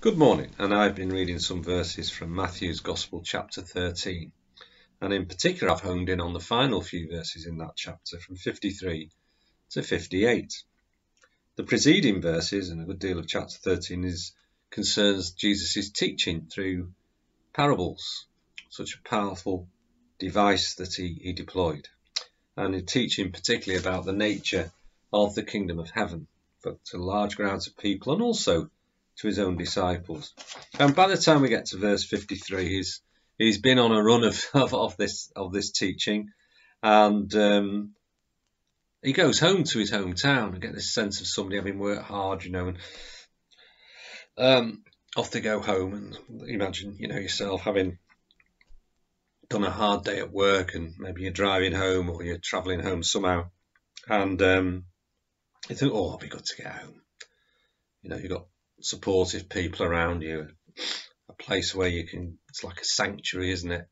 Good morning, and I've been reading some verses from Matthew's Gospel, chapter 13. And in particular, I've honed in on the final few verses in that chapter from 53 to 58. The preceding verses, and a good deal of chapter 13, is concerns Jesus' teaching through parables, such a powerful device that he, he deployed. And in teaching particularly about the nature of the kingdom of heaven, but to large crowds of people and also to his own disciples. And by the time we get to verse 53, he's he's been on a run of, of, of this of this teaching, and um, he goes home to his hometown and get this sense of somebody having worked hard, you know, and um, off they go home. And imagine, you know, yourself having done a hard day at work, and maybe you're driving home or you're travelling home somehow, and um, you think, oh, it'll be good to get home. You know, you've got supportive people around you, a place where you can, it's like a sanctuary, isn't it?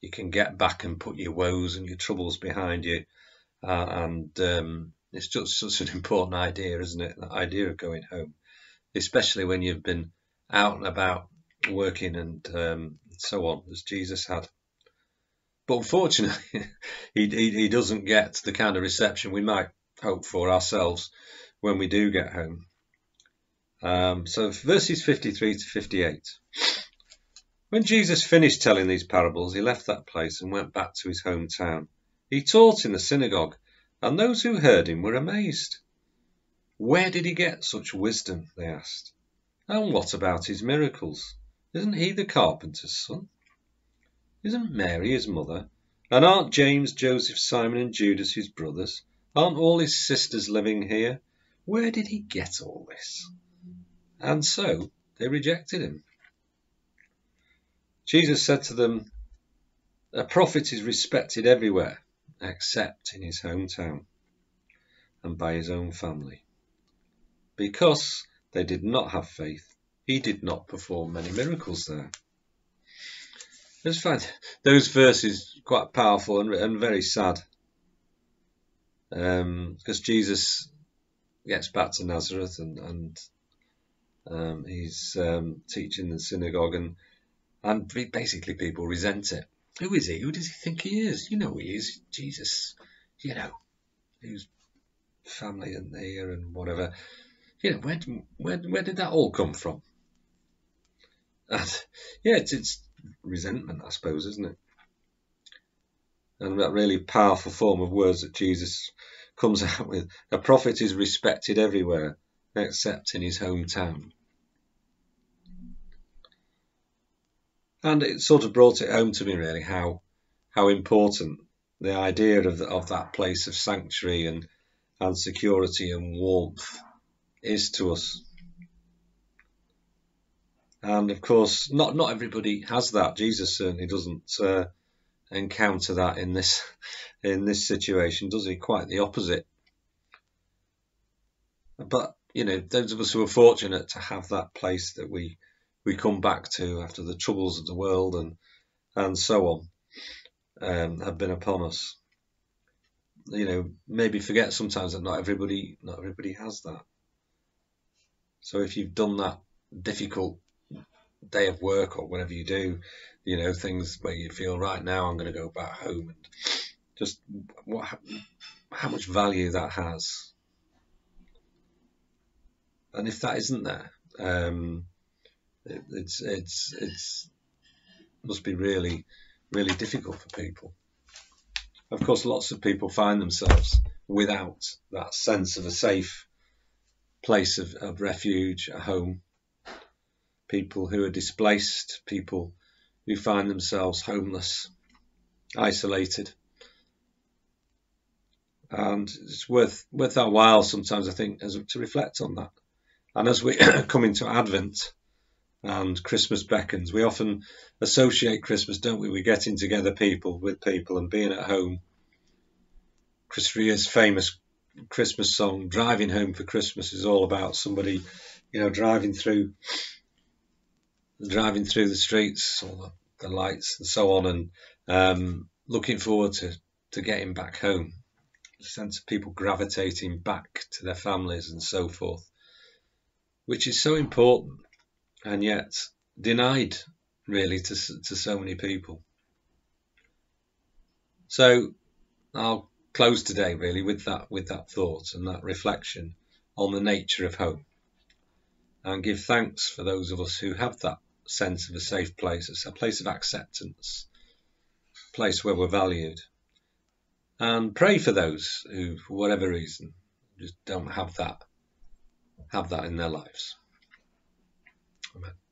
You can get back and put your woes and your troubles behind you. Uh, and um, it's just such an important idea, isn't it? The idea of going home, especially when you've been out and about working and um, so on, as Jesus had. But unfortunately, he, he, he doesn't get the kind of reception we might hope for ourselves when we do get home. Um, so verses 53 to 58. When Jesus finished telling these parables, he left that place and went back to his hometown. He taught in the synagogue, and those who heard him were amazed. Where did he get such wisdom? They asked. And what about his miracles? Isn't he the carpenter's son? Isn't Mary his mother? And aren't James, Joseph, Simon, and Judas his brothers? Aren't all his sisters living here? Where did he get all this? And so they rejected him. Jesus said to them, A prophet is respected everywhere except in his hometown and by his own family. Because they did not have faith, he did not perform many miracles there. I just find those verses quite powerful and, and very sad. Um, because Jesus gets back to Nazareth and, and um, he's um, teaching the synagogue, and and basically people resent it. Who is he? Who does he think he is? You know who he is. Jesus. You know, who's family and here and whatever. You know, where where where did that all come from? And yeah, it's, it's resentment, I suppose, isn't it? And that really powerful form of words that Jesus comes out with. A prophet is respected everywhere except in his hometown. And it sort of brought it home to me really how how important the idea of the, of that place of sanctuary and and security and warmth is to us. And of course, not not everybody has that. Jesus certainly doesn't uh, encounter that in this in this situation, does he? Quite the opposite. But you know, those of us who are fortunate to have that place that we we come back to after the troubles of the world and and so on um, have been upon us. You know, maybe forget sometimes that not everybody not everybody has that. So if you've done that difficult day of work or whatever you do, you know, things where you feel right now I'm going to go back home and just what how much value that has. And if that isn't there, um, it, it's it's it's must be really really difficult for people. Of course, lots of people find themselves without that sense of a safe place of, of refuge, a home. People who are displaced, people who find themselves homeless, isolated. And it's worth worth our while sometimes, I think, as to reflect on that. And as we come into Advent, and Christmas beckons. We often associate Christmas, don't we? We're getting together people with people and being at home. Chris Rea's famous Christmas song, Driving Home for Christmas, is all about somebody, you know, driving through driving through the streets, all the, the lights and so on, and um, looking forward to, to getting back home. A sense of people gravitating back to their families and so forth, which is so important and yet denied really to, to so many people. So I'll close today really with that with that thought and that reflection on the nature of home and give thanks for those of us who have that sense of a safe place, a place of acceptance, a place where we're valued. And pray for those who, for whatever reason, just don't have that have that in their lives. Amen.